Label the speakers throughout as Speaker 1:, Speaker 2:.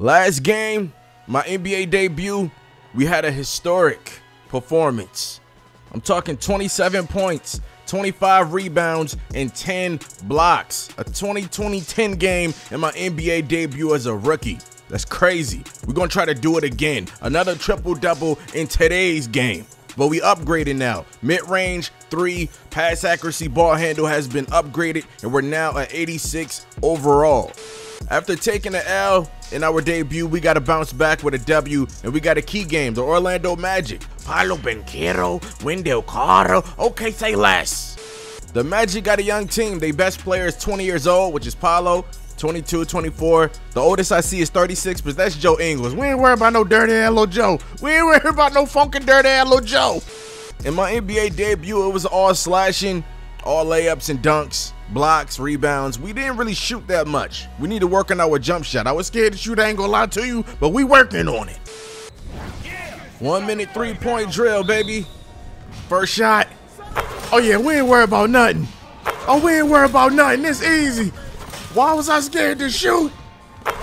Speaker 1: Last game, my NBA debut, we had a historic performance. I'm talking 27 points, 25 rebounds, and 10 blocks. A 2020-10 game in my NBA debut as a rookie. That's crazy. We're gonna try to do it again. Another triple-double in today's game. But we upgraded now. Mid-range, three, pass accuracy, ball handle has been upgraded, and we're now at 86 overall. After taking the L in our debut, we got to bounce back with a W, and we got a key game, the Orlando Magic. Paolo Banchero, Wendell Carter, okay, say less. The Magic got a young team. Their best player is 20 years old, which is Paolo, 22, 24. The oldest I see is 36, but that's Joe Ingles. We ain't worried about no dirty ass little Joe. We ain't worried about no funky dirty ass little Joe. In my NBA debut, it was all slashing, all layups and dunks, blocks, rebounds. We didn't really shoot that much. We need to work on our jump shot. I was scared to shoot, I ain't gonna lie to you, but we working on it. One minute three point drill, baby. First shot. Oh yeah, we ain't worried about nothing. Oh, we ain't worried about nothing. It's easy. Why was I scared to shoot?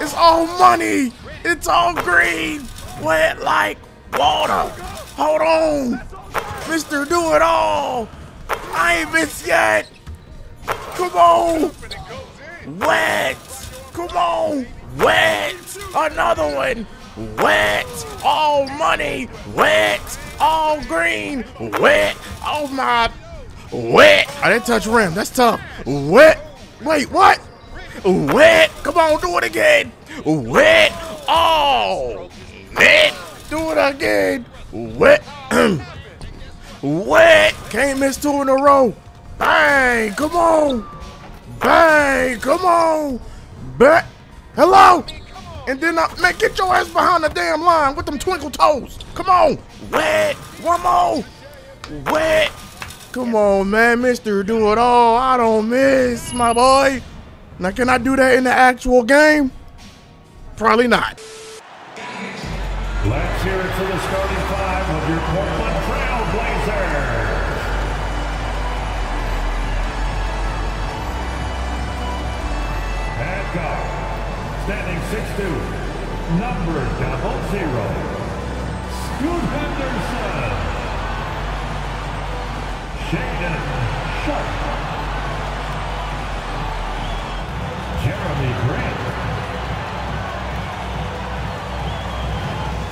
Speaker 1: It's all money. It's all green. Wet like water. Hold on. Mr. Do It All. I ain't been scared. Come on. Wet. Come on. Wet. Another one. Wet. All money. Wet. All green. Wet. Oh my. Wet. I didn't touch rim. That's tough. Wet. Wait, what? Wet. Come on, do it again. Wet. Oh. Wet. Do it again. Wet. Wet. Can't miss two in a row. Bang. Come on. Bang. Come on. Bang. Hello. And then, uh, man, get your ass behind the damn line with them twinkle toes. Come on. Wet. One more. Wet. Come on, man. Mr. Do It All. I don't miss, my boy. Now, can I do that in the actual game? Probably not.
Speaker 2: Let's for the starting number double zero, Scoot Henderson. Shaedon Sharpe. Jerami Grant.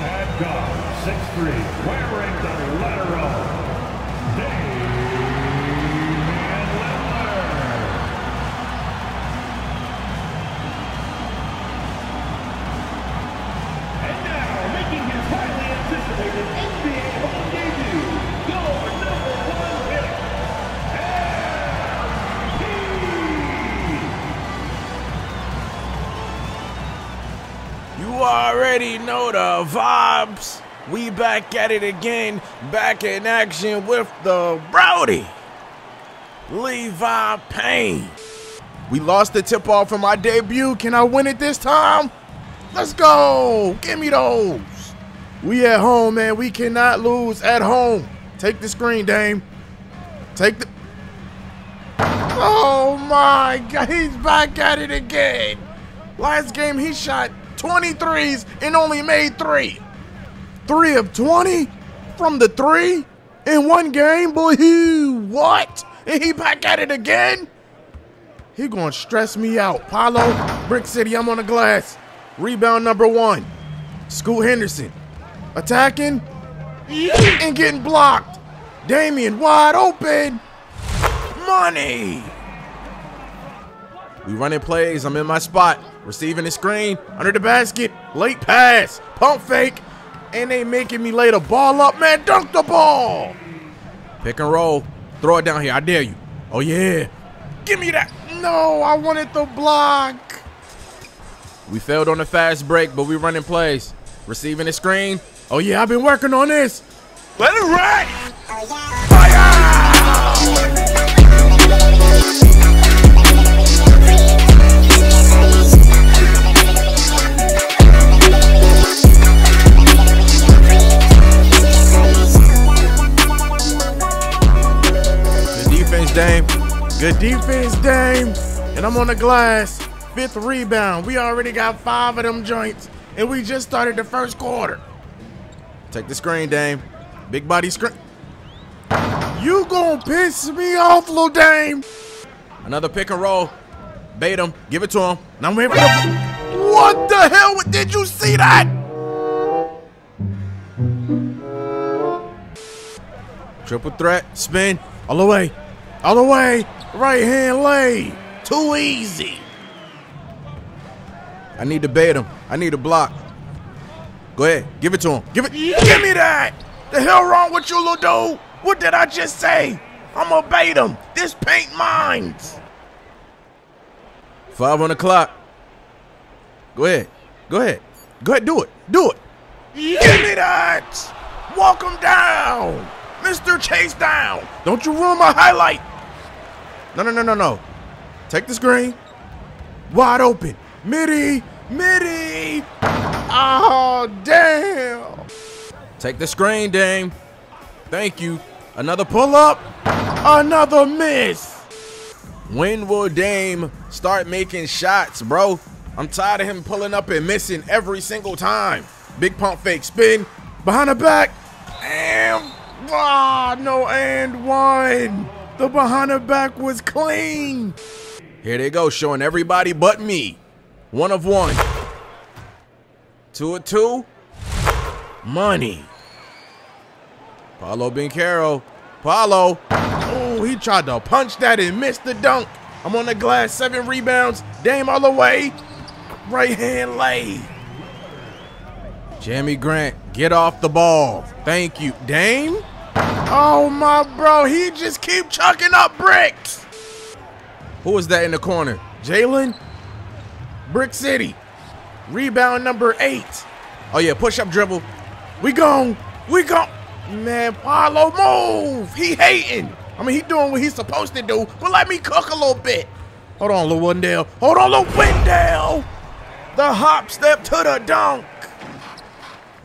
Speaker 2: At guard, 6'3", wearing the letter O,
Speaker 1: already know the vibes. We back at it again, back in action with the Brody. Levi Payne. We lost the tip off from my debut. Can I win it this time? Let's go. Give me those. We at home, man. We cannot lose at home. Take the screen, Dame. Take the. Oh my God. He's back at it again. Last game, he shot 23s and only made three. Three of 20 from the three in one game, boy. He, what? And he back at it again? He gonna stress me out. Paolo, Brick City, I'm on the glass. Rebound number one. Scoot Henderson. Attacking and getting blocked. Damian wide open. Money. We running plays. I'm in my spot. Receiving the screen. Under the basket. Late pass. Pump fake. And they making me lay the ball up. Man, dunk the ball. Pick and roll. Throw it down here. I dare you. Oh, yeah. Give me that. No, I wanted the block. We failed on the fast break, but we running plays. Receiving the screen. Oh, yeah, I've been working on this. Let it ride. Fire! Defense, Dame. And I'm on the glass. Fifth rebound. We already got five of them joints. and we just started the first quarter. Take the screen, Dame. Big body screen. You gonna piss me off, little Dame. Another pick and roll. Bait him. Give it to him. Now I'm waiting for the. What the hell? Did you see that? Triple threat. Spin. All the way. All the way. Right hand lay. Too easy. I need to bait him. I need a block. Go ahead. Give it to him. Give it. Give me that. The hell wrong with you, little dude? What did I just say? I'm gonna bait him. This paint mines. Five on the clock. Go ahead. Go ahead. Go ahead. Do it. Do it. Give me that. Walk him down. Mr. Chase down. Don't you ruin my highlight. No, no, no, no, no. Take the screen. Wide open. Midi. Midi. Oh, damn. Take the screen, Dame. Thank you. Another pull up. Another miss. When will Dame start making shots, bro? I'm tired of him pulling up and missing every single time. Big pump fake spin. Behind the back. And ah, no and one. The behind the back was clean. Here they go, showing everybody but me. One of one. Two of two. Money. Paolo Banchero. Paolo. Oh, he tried to punch that and missed the dunk. I'm on the glass. Seven rebounds. Dame all the way. Right hand lay. Jamie Grant, get off the ball. Thank you. Dame? Oh, my bro. He just keep chucking up bricks. Who is that in the corner? Jalen? Brick City. Rebound number eight. Oh, yeah. Push up dribble. We gone. We gone. Man, Paolo move. He hating. I mean, he doing what he's supposed to do, but let me cook a little bit. Hold on, Lil Wendell. Hold on, Lil Wendell. The hop step to the dunk.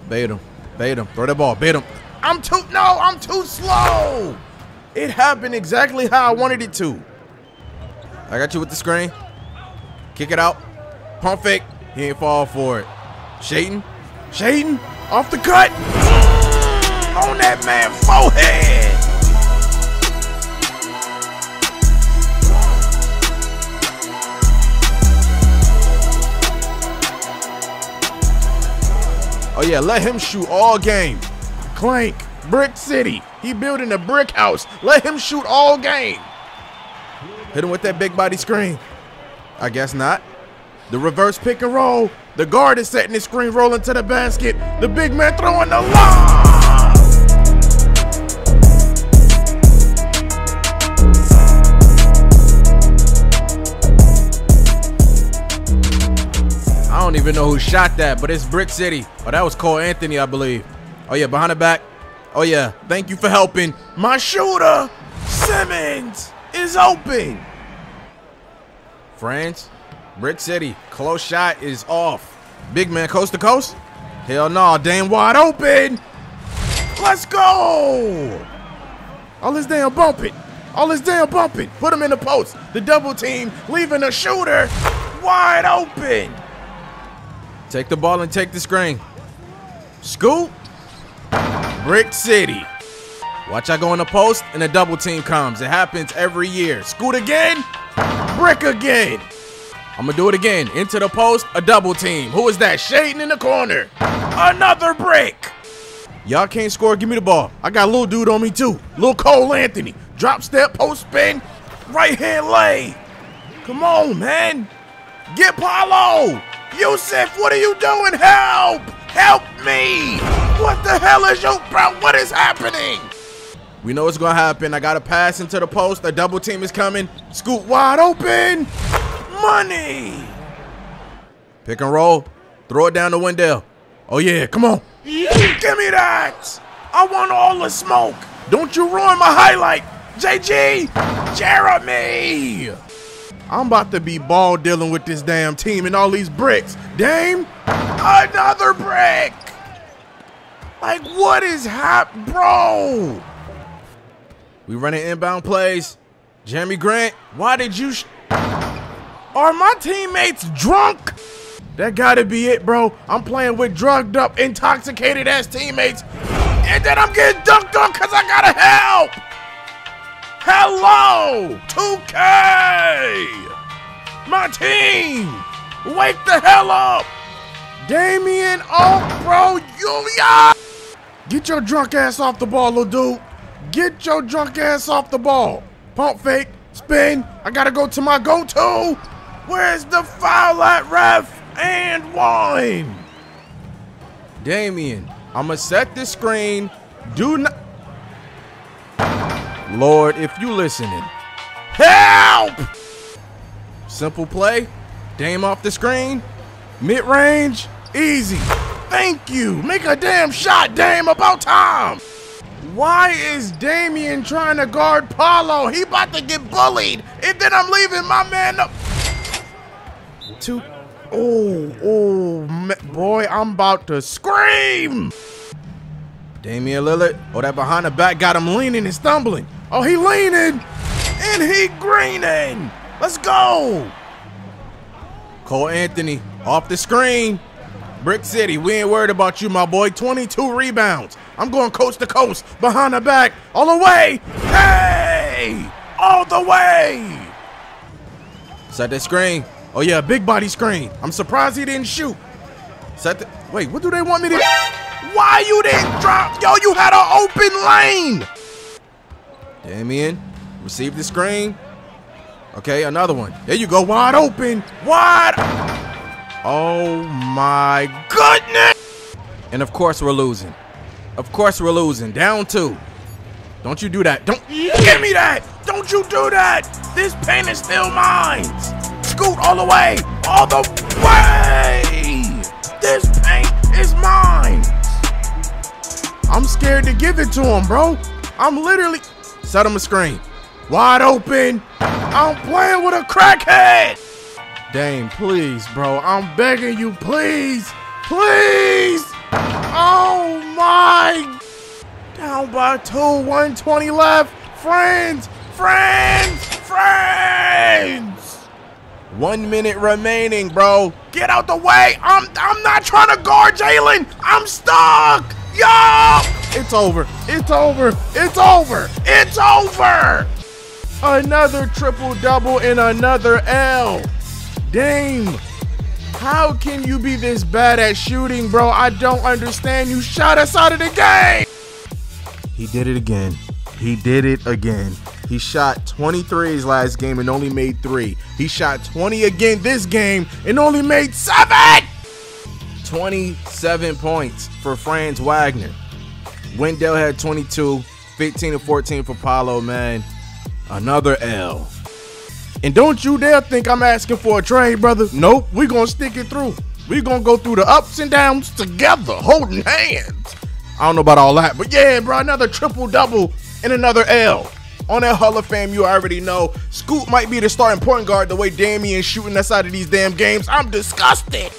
Speaker 1: Bait him. Bait him. Throw the ball. Bait him. I'm too, no, I'm too slow. It happened exactly how I wanted it to. I got you with the screen. Kick it out. Pump fake. He ain't fall for it. Shaedon. Shaedon. Off the cut. On that man forehead. Oh yeah, let him shoot all game. Clank, Brick City. He building a brick house. Let him shoot all game. Hit him with that big body screen. I guess not. The reverse pick and roll. The guard is setting his screen rolling to the basket. The big man throwing the lob. I don't even know who shot that, but it's Brick City. Oh, that was Cole Anthony, I believe. Oh, yeah, behind the back. Oh, yeah. Thank you for helping. My shooter, Simons, is open. Friends, Brick City, close shot is off. Big man, coast to coast? Hell no, damn wide open. Let's go. All this damn bumping. All this damn bumping. Put him in the post. The double team, leaving the shooter wide open. Take the ball and take the screen. Scoop. Brick City. Watch I go in the post and a double team comes. It happens every year. Scoot again. Brick again. I'm gonna do it again. Into the post, a double team. Who is that? Shaedon in the corner. Another brick. Y'all can't score. Give me the ball. I got a little dude on me too. Little Cole Anthony. Drop step, post spin, right hand lay. Come on, man. Get Paolo. Jusuf, what are you doing? Help! Help me! What the hell is you, bro? What is happening? We know what's gonna happen. I gotta pass into the post. A double team is coming. Scoot wide open. Money. Pick and roll. Throw it down to Wendell. Oh yeah, come on. Give me that. I want all the smoke. Don't you ruin my highlight. JG. Jerami. I'm about to be ball dealing with this damn team and all these bricks. Dame, another brick. Like, what is hap, bro? We running inbound plays. Jerami Grant, why did you? Are my teammates drunk? That gotta be it, bro. I'm playing with drugged up, intoxicated ass teammates. And then I'm getting dunked on because I gotta help. Hello, 2K. My team. Wake the hell up. Damian, oh, bro, Yulia. Get your drunk ass off the ball, little dude. Get your drunk ass off the ball. Pump fake, spin. I gotta go to my go-to. Where's the foul at ref? And one. Damian, I'ma set the screen. Do not. Lord, if you listening, help! Simple play. Dame off the screen. Mid range. Easy. Thank you. Make a damn shot, Dame. About time. Why is Damian trying to guard Paolo? He about to get bullied. And then I'm leaving my man up. Two. Oh, oh, boy, I'm about to scream. Damian Lillard. Oh, that behind the back got him leaning and stumbling. Oh, he leaning and he greening. Let's go. Cole Anthony off the screen. Brick City, we ain't worried about you, my boy. 22 rebounds. I'm going coast to coast, behind the back, all the way. Hey! All the way! Set that screen. Oh, yeah, big body screen. I'm surprised he didn't shoot. Set the. Wait, what do they want me to. Why you didn't drop? Yo, you had an open lane. Damian, receive the screen. Okay, another one. There you go, wide open. Wide. Oh my goodness! And of course we're losing. Of course we're losing. Down two. Don't you do that. Don't give me that. Don't you do that. This paint is still mine. Scoot all the way. All the way. This paint is mine. I'm scared to give it to him, bro. I'm literally set him a screen. Wide open. I'm playing with a crackhead. Dame, please, bro. I'm begging you, please. Please. Oh my. Down by two, 120 left. Friends, friends, friends. One minute remaining, bro. Get out the way. I'm I'm not trying to guard Jalen. I'm stuck. Yo! It's over. It's over. It's over. It's over. Another triple double and another L. Dame, how can you be this bad at shooting, bro? I don't understand. You shot us out of the game. He did it again. He did it again. He shot 23s last game and only made three. He shot 20 again this game and only made seven. 27 points for Franz Wagner. Wendell had 22, 15 and 14 for Paolo, man. Another L. And don't you dare think I'm asking for a trade, brother. Nope, we gonna stick it through. we gonna go through the ups and downs together, holding hands. I don't know about all that, but yeah, bro, another triple double and another L. On that Hall of Fame, you already know Scoot might be the starting point guard the way Damian's shooting us out of these damn games. I'm disgusted.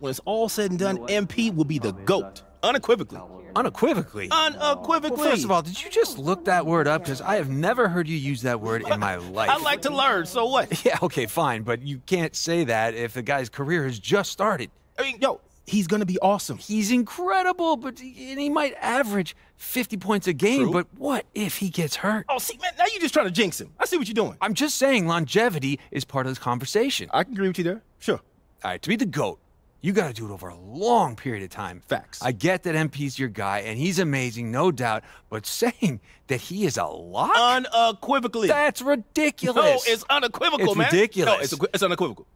Speaker 3: When it's all said and done, MP will be the GOAT. Unequivocally.
Speaker 4: Unequivocally.
Speaker 3: Unequivocally.
Speaker 4: Well, first of all, did you just look that word up? Because I have never heard you use that word in my life.
Speaker 3: I like to learn, so what?
Speaker 4: Yeah, okay, fine, but you can't say that if the guy's career has just started.
Speaker 3: I mean, yo, he's going to be awesome.
Speaker 4: He's incredible, but and he might average 50 points a game,
Speaker 3: True.
Speaker 4: but what if he gets hurt?
Speaker 3: Oh, see, man, now you're just trying to jinx him. I see what you're doing.
Speaker 4: I'm just saying longevity is part of this conversation.
Speaker 3: I can agree with you there. Sure.
Speaker 4: All right, to be the GOAT, you got to do it over a long period of time.
Speaker 3: Facts.
Speaker 4: I get that MP's your guy, and he's amazing, no doubt, but saying that he is a lock?
Speaker 3: Unequivocally.
Speaker 4: That's ridiculous.
Speaker 3: no, it's unequivocal,
Speaker 4: It's
Speaker 3: man.
Speaker 4: ridiculous.
Speaker 3: No, it's, equi- it's unequivocal.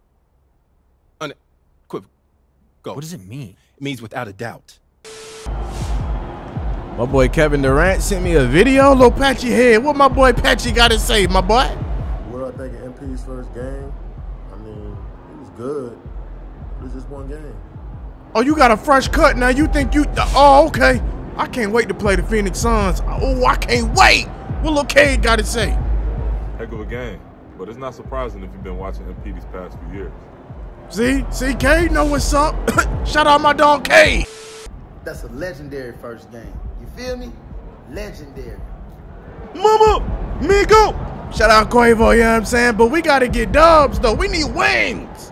Speaker 3: Unequivocal. Go.
Speaker 4: What does it mean?
Speaker 3: It means without a doubt.
Speaker 1: My boy Kevin Durant sent me a video. Little Patchy head. What my boy Patchy got to say, my boy?
Speaker 5: What do I think of MP's first game, I mean, it was good. It was just one game.
Speaker 1: Oh, you got a fresh cut now. You think you? Oh, okay. I can't wait to play the Phoenix Suns. Oh, I can't wait. What Lil Cade got to say?
Speaker 6: Heck of a game. But it's not surprising if you've been watching MP these past few years.
Speaker 1: See, see, Cade know what's up. Shout out my dog Cade.
Speaker 7: That's a legendary first game. You feel me? Legendary.
Speaker 1: Mama, Migo. Shout out Quavo, you know what I'm saying? But we got to get dubs, though. We need wins.